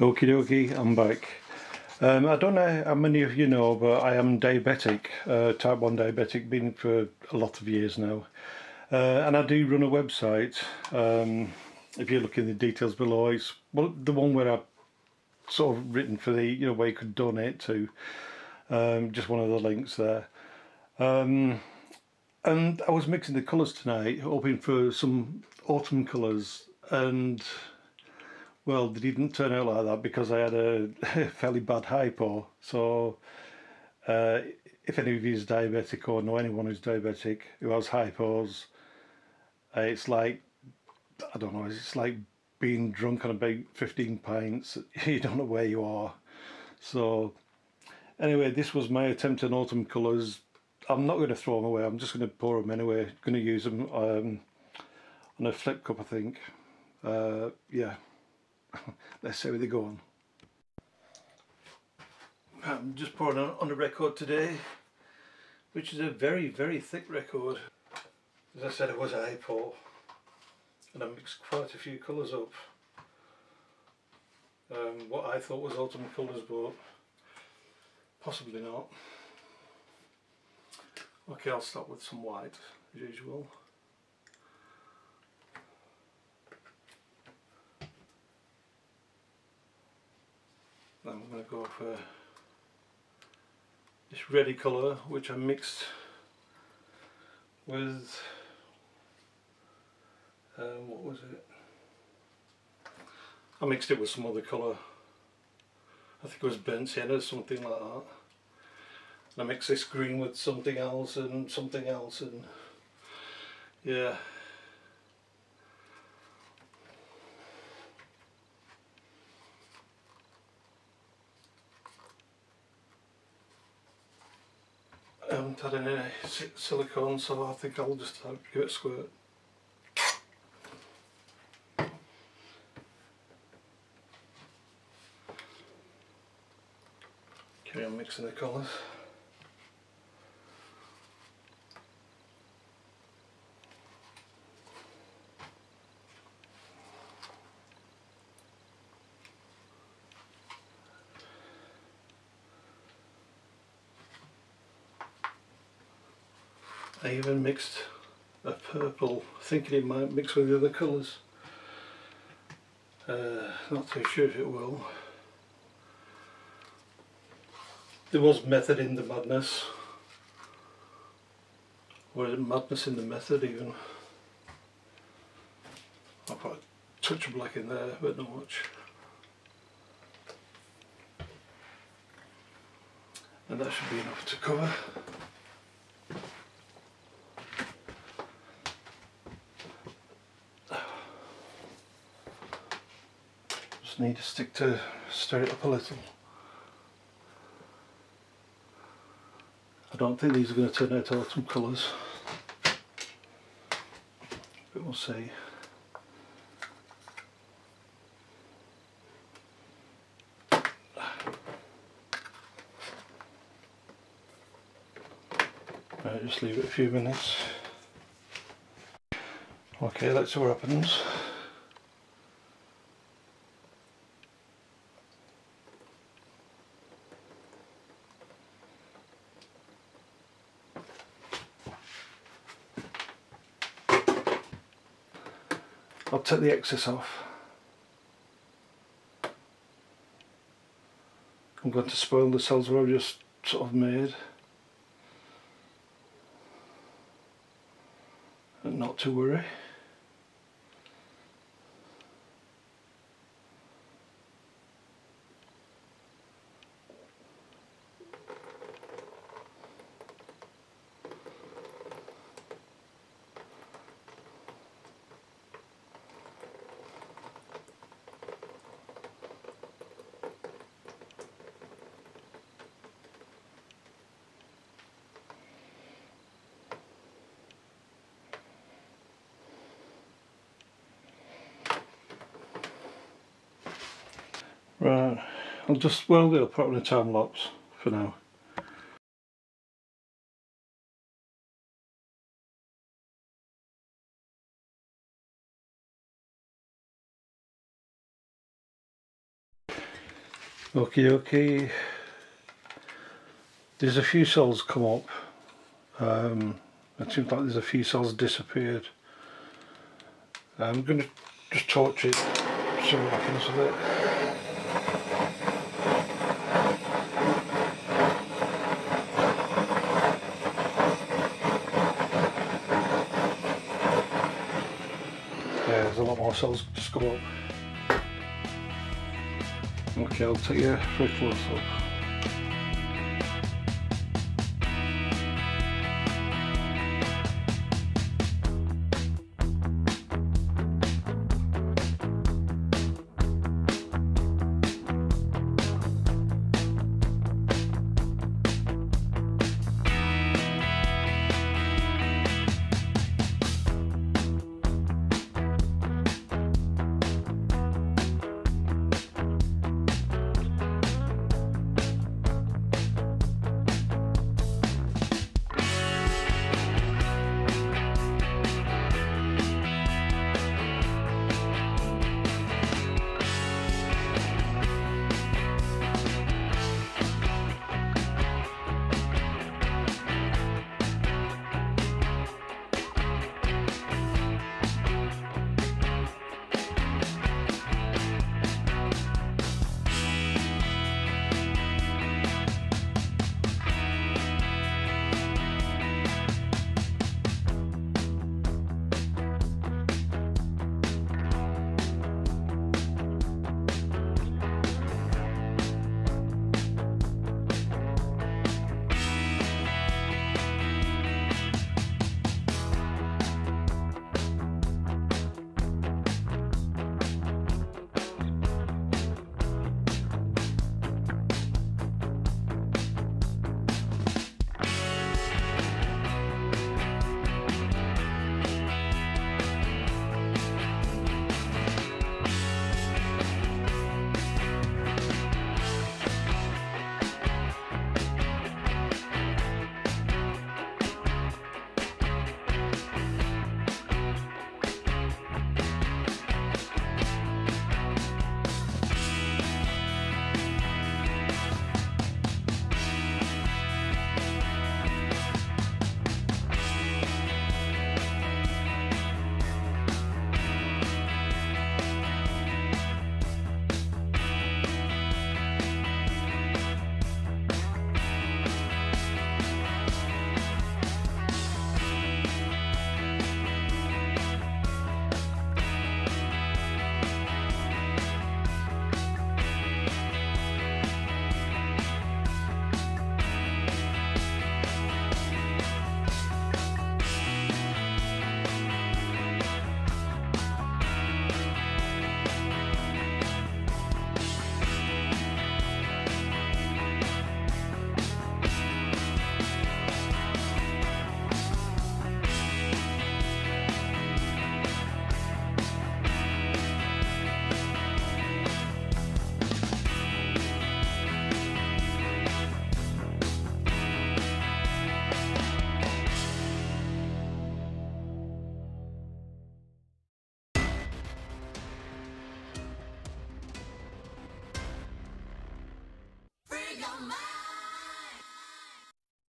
Okie dokie, I'm back. Um, I don't know how many of you know, but I am diabetic, uh, type 1 diabetic, been for a lot of years now. Uh, and I do run a website. Um, if you look in the details below, it's well, the one where I've sort of written for the, you know, where you could donate to. Um, just one of the links there. Um, and I was mixing the colours tonight, hoping for some autumn colours, and well, they didn't turn out like that because I had a fairly bad hypo. So, uh, if any of you is diabetic or know anyone who's diabetic who has hypos, uh, it's like I don't know. It's like being drunk on about 15 pints. You don't know where you are. So, anyway, this was my attempt at autumn colours. I'm not going to throw them away. I'm just going to pour them anyway. Going to use them um, on a flip cup, I think. Uh, yeah. let's see where they go on. I'm just pouring on, on a record today, which is a very, very thick record. As I said, it was a hypo, and I mixed quite a few colours up. Um, what I thought was autumn colours, but possibly not. Okay, I'll start with some white, as usual. I'm going to go for this ready colour which I mixed with um, what was it? I mixed it with some other colour I think it was burnt sienna or something like that. And I mixed this green with something else and something else and yeah haven't had any silicone so I think I'll just give it a squirt. Carry on mixing the colours. I even mixed a purple thinking it might mix with the other colours. Uh, not too sure if it will. There was method in the madness. Or madness in the method even? I put a touch of black in there but not much. And that should be enough to cover. Need to stick to stir it up a little. I don't think these are going to turn out autumn colours, but we'll see. Right, just leave it a few minutes. Okay, let's see what happens. I'll take the excess off. I'm going to spoil the cells that I've just sort of made. And not to worry. Right, I'll just weld it up on a time lapse for now. Okay, okay. There's a few cells come up. Um, it seems like there's a few cells disappeared. I'm going to just torch it, see what happens with it. Yeah, there's a lot more cells just come up. Okay, I'll take you for a close up.